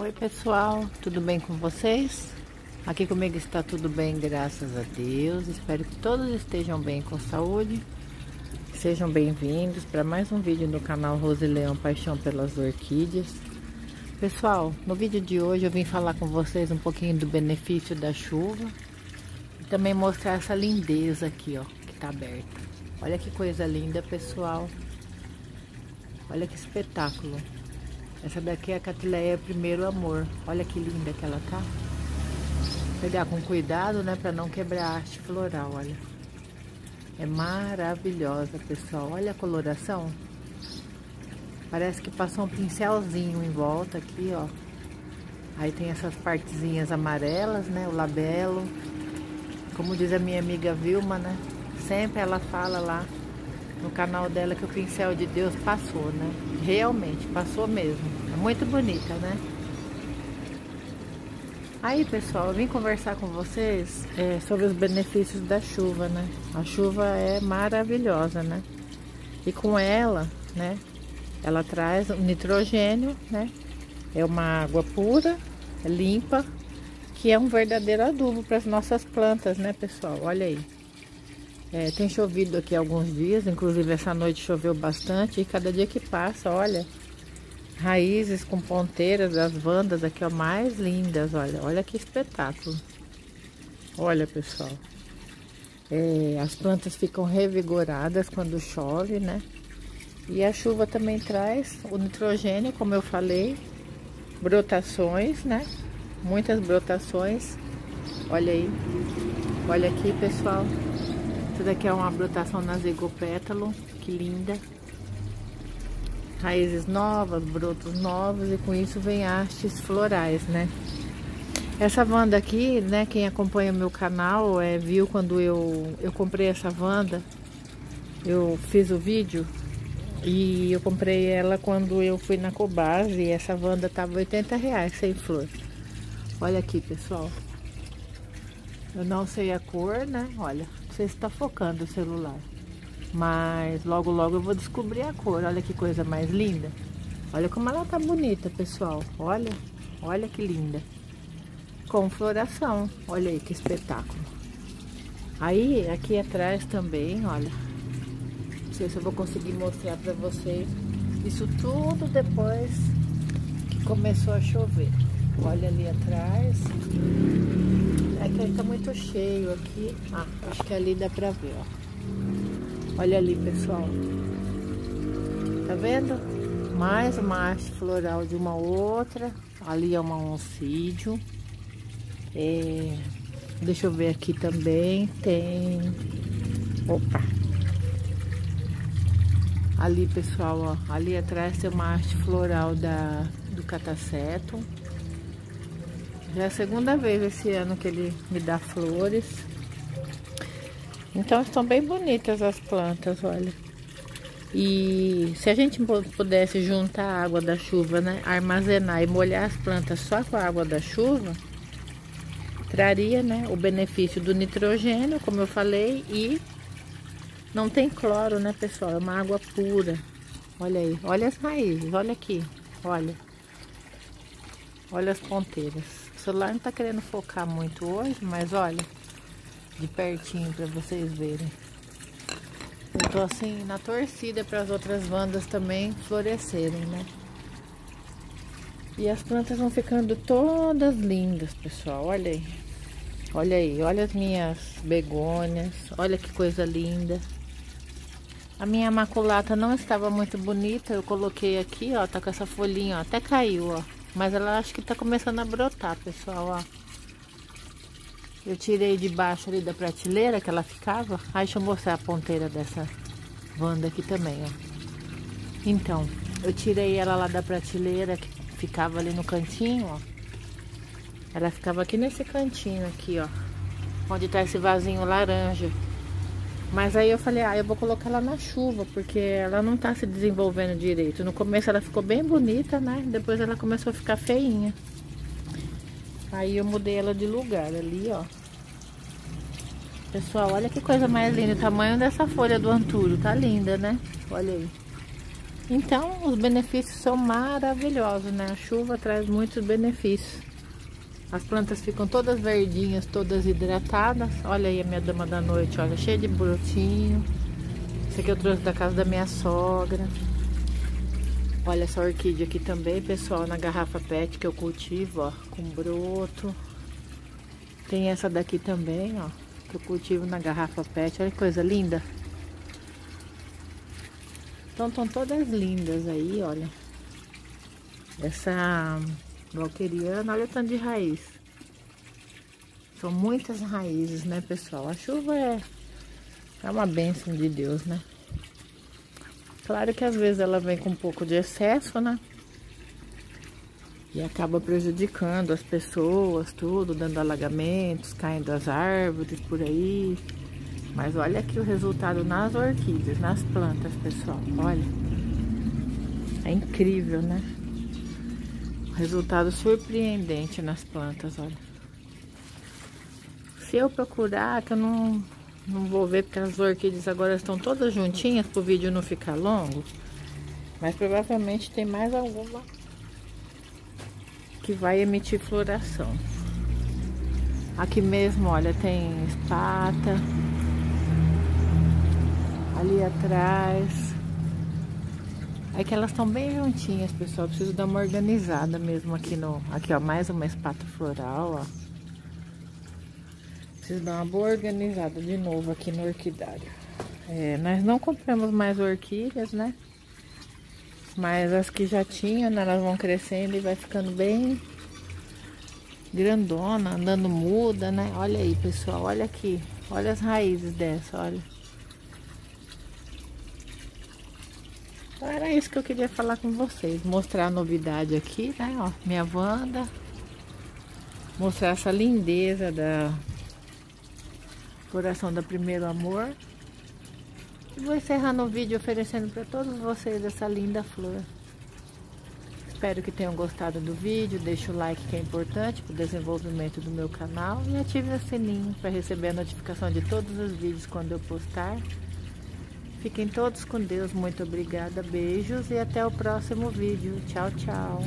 Oi pessoal, tudo bem com vocês? Aqui comigo está tudo bem, graças a Deus. Espero que todos estejam bem com saúde. Sejam bem-vindos para mais um vídeo no canal Rose Leão Paixão pelas Orquídeas. Pessoal, no vídeo de hoje eu vim falar com vocês um pouquinho do benefício da chuva e também mostrar essa lindeza aqui, ó, que tá aberta. Olha que coisa linda, pessoal. Olha que espetáculo. Essa daqui é a Catileia Primeiro Amor. Olha que linda que ela tá. Pegar com cuidado, né, para não quebrar a haste floral, olha. É maravilhosa, pessoal. Olha a coloração. Parece que passou um pincelzinho em volta aqui, ó. Aí tem essas partezinhas amarelas, né, o labelo. Como diz a minha amiga Vilma, né? Sempre ela fala lá no canal dela que o pincel de Deus passou, né? Realmente, passou mesmo. É muito bonita, né? Aí, pessoal, eu vim conversar com vocês é, sobre os benefícios da chuva, né? A chuva é maravilhosa, né? E com ela, né? Ela traz o nitrogênio, né? É uma água pura, limpa, que é um verdadeiro adubo para as nossas plantas, né, pessoal? Olha aí. É, tem chovido aqui alguns dias, inclusive essa noite choveu bastante e cada dia que passa, olha, raízes com ponteiras das vandas aqui, ó, mais lindas, olha, olha que espetáculo. Olha, pessoal, é, as plantas ficam revigoradas quando chove, né? E a chuva também traz o nitrogênio, como eu falei, brotações, né? Muitas brotações. Olha aí, olha aqui, pessoal. Essa daqui é uma brotação na zigopétalo, que linda. Raízes novas, brotos novos e com isso vem hastes florais, né? Essa vanda aqui, né, quem acompanha meu canal é, viu quando eu, eu comprei essa vanda, eu fiz o vídeo e eu comprei ela quando eu fui na Cobase e essa vanda tava 80 reais sem flor. Olha aqui, pessoal. Eu não sei a cor, né? Olha, não sei se tá focando o celular. Mas logo, logo eu vou descobrir a cor. Olha que coisa mais linda. Olha como ela tá bonita, pessoal. Olha, olha que linda. Com floração. Olha aí que espetáculo. Aí, aqui atrás também, olha. Não sei se eu vou conseguir mostrar pra vocês. Isso tudo depois que começou a chover. Olha ali atrás. É que ele tá muito cheio aqui. Ah, acho que ali dá pra ver, ó. Olha ali, pessoal. Tá vendo? Mais uma haste floral de uma outra. Ali é uma oncídio. É... Deixa eu ver aqui também. Tem... Opa! Ali, pessoal, ó. Ali atrás tem uma haste floral da, do cataceto. Já é a segunda vez esse ano que ele me dá flores. Então estão bem bonitas as plantas, olha. E se a gente pudesse juntar a água da chuva, né, armazenar e molhar as plantas só com a água da chuva, traria, né, o benefício do nitrogênio, como eu falei, e não tem cloro, né, pessoal? É uma água pura. Olha aí, olha as raízes, olha aqui, olha. Olha as ponteiras. O celular não tá querendo focar muito hoje, mas olha, de pertinho para vocês verem. Eu tô assim na torcida para as outras bandas também florescerem, né? E as plantas vão ficando todas lindas, pessoal. Olha aí. Olha aí, olha as minhas begônias. Olha que coisa linda. A minha maculata não estava muito bonita. Eu coloquei aqui, ó. Tá com essa folhinha, ó. Até caiu, ó. Mas ela acho que tá começando a brotar, pessoal, ó. Eu tirei de baixo ali da prateleira que ela ficava. Aí deixa eu mostrar a ponteira dessa Wanda aqui também, ó. Então, eu tirei ela lá da prateleira que ficava ali no cantinho, ó. Ela ficava aqui nesse cantinho aqui, ó. Onde tá esse vasinho laranja. Mas aí eu falei, ah, eu vou colocar ela na chuva, porque ela não tá se desenvolvendo direito. No começo ela ficou bem bonita, né? Depois ela começou a ficar feinha. Aí eu mudei ela de lugar ali, ó. Pessoal, olha que coisa mais linda. O tamanho dessa folha do anturo. Tá linda, né? Olha aí. Então, os benefícios são maravilhosos, né? A chuva traz muitos benefícios. As plantas ficam todas verdinhas, todas hidratadas. Olha aí a minha dama da noite, olha, cheia de brotinho. Esse aqui eu trouxe da casa da minha sogra. Olha essa orquídea aqui também, pessoal, na garrafa pet que eu cultivo, ó, com broto. Tem essa daqui também, ó, que eu cultivo na garrafa pet. Olha que coisa linda. Então estão todas lindas aí, olha. Essa valqueriana, olha o tanto de raiz. São muitas raízes, né, pessoal? A chuva é, é uma bênção de Deus, né? Claro que às vezes ela vem com um pouco de excesso, né? E acaba prejudicando as pessoas, tudo, dando alagamentos, caindo as árvores por aí. Mas olha aqui o resultado nas orquídeas, nas plantas, pessoal. Olha. É incrível, né? Resultado surpreendente nas plantas, olha. Se eu procurar, que eu não, não vou ver, porque as orquídeas agora estão todas juntinhas, para o vídeo não ficar longo. Mas provavelmente tem mais alguma que vai emitir floração. Aqui mesmo, olha, tem espata ali atrás. É que elas estão bem juntinhas, pessoal. Preciso dar uma organizada mesmo aqui no... Aqui, ó, mais uma espata floral, ó. Preciso dar uma boa organizada de novo aqui no orquidário. É, nós não compramos mais orquídeas, né? Mas as que já tinham, né, elas vão crescendo e vai ficando bem grandona, andando muda, né? Olha aí, pessoal, olha aqui. Olha as raízes dessa, olha. Então era isso que eu queria falar com vocês. Mostrar a novidade aqui, né? Ó, minha Wanda. Mostrar essa lindeza da Coração da Primeiro Amor. E vou encerrando o vídeo oferecendo para todos vocês essa linda flor. Espero que tenham gostado do vídeo. Deixe o like que é importante para o desenvolvimento do meu canal. E ative o sininho para receber a notificação de todos os vídeos quando eu postar. Fiquem todos com Deus, muito obrigada, beijos e até o próximo vídeo. Tchau, tchau.